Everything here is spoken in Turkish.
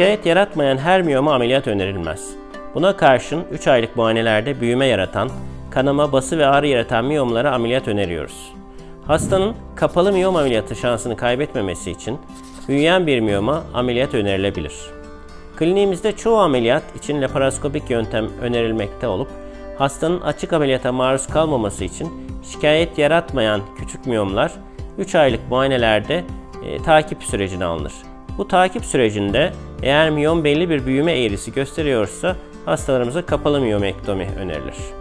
Şikayet yaratmayan her miyoma ameliyat önerilmez. Buna karşın 3 aylık muayenelerde büyüme yaratan, kanama, bası ve ağrı yaratan miyomlara ameliyat öneriyoruz. Hastanın kapalı miyom ameliyatı şansını kaybetmemesi için büyüyen bir miyoma ameliyat önerilebilir. Kliniğimizde çoğu ameliyat için laparoskopik yöntem önerilmekte olup hastanın açık ameliyata maruz kalmaması için şikayet yaratmayan küçük miyomlar 3 aylık muayenelerde e, takip sürecine alınır. Bu takip sürecinde eğer miyom belli bir büyüme eğrisi gösteriyorsa hastalarımıza kapalı miyomektomi önerilir.